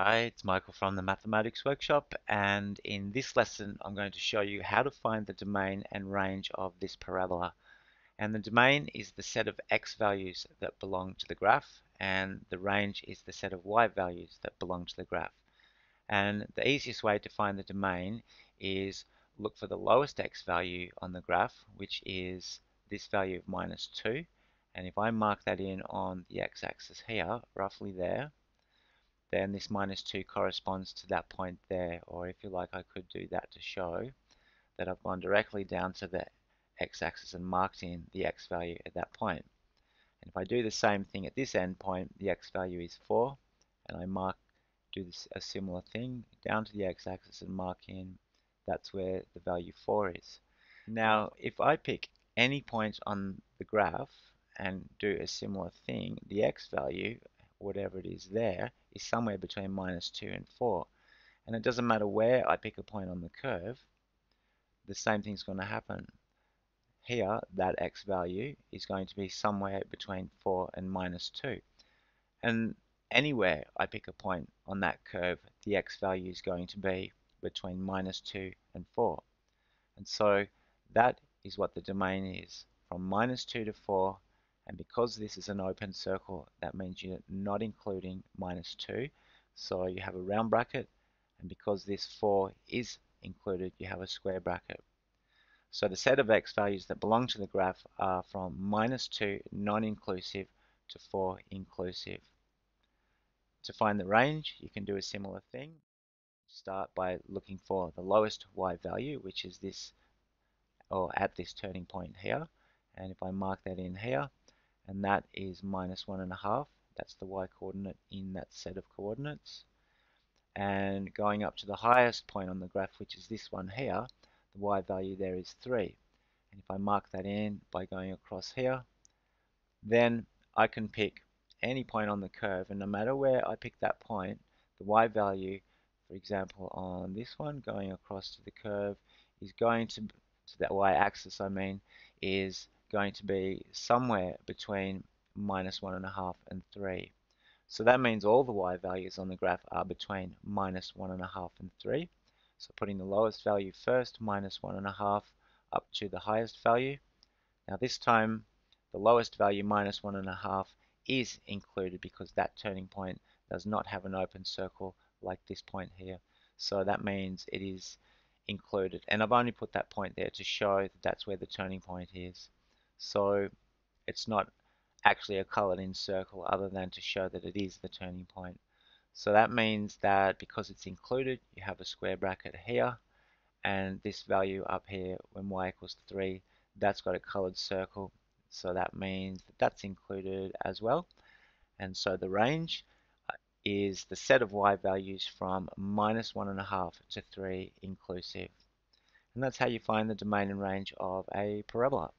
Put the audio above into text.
Hi, it's Michael from the Mathematics Workshop and in this lesson I'm going to show you how to find the domain and range of this parabola. And the domain is the set of x values that belong to the graph and the range is the set of y values that belong to the graph. And the easiest way to find the domain is look for the lowest x value on the graph which is this value of minus 2 and if I mark that in on the x-axis here, roughly there, then this minus 2 corresponds to that point there or if you like I could do that to show that I've gone directly down to the x-axis and marked in the x value at that point. And if I do the same thing at this end point, the x value is 4 and I mark do this a similar thing down to the x-axis and mark in that's where the value 4 is. Now if I pick any point on the graph and do a similar thing, the x value, whatever it is there, is somewhere between minus 2 and 4. And it doesn't matter where I pick a point on the curve, the same thing's going to happen. Here, that x value is going to be somewhere between 4 and minus 2. And anywhere I pick a point on that curve, the x value is going to be between minus 2 and 4. And so that is what the domain is. From minus 2 to 4, and because this is an open circle, that means you're not including minus 2. So you have a round bracket, and because this 4 is included, you have a square bracket. So the set of x values that belong to the graph are from minus 2 non-inclusive to 4 inclusive. To find the range, you can do a similar thing. Start by looking for the lowest y value, which is this, or at this turning point here. And if I mark that in here, and that is minus one and a half. That's the y coordinate in that set of coordinates. And going up to the highest point on the graph, which is this one here, the y value there is 3. And if I mark that in by going across here, then I can pick any point on the curve, and no matter where I pick that point, the y value, for example, on this one, going across to the curve, is going to, to that y-axis, I mean, is going to be somewhere between minus 1.5 and 3. So that means all the y values on the graph are between minus 1.5 and 3. So putting the lowest value first, minus 1.5, up to the highest value. Now this time, the lowest value, minus 1.5, is included because that turning point does not have an open circle like this point here. So that means it is included. And I've only put that point there to show that that's where the turning point is. So it's not actually a colored in circle other than to show that it is the turning point. So that means that because it's included, you have a square bracket here, and this value up here, when y equals 3, that's got a colored circle. So that means that that's included as well. And so the range uh, is the set of y values from minus 1.5 to 3 inclusive. And that's how you find the domain and range of a parabola.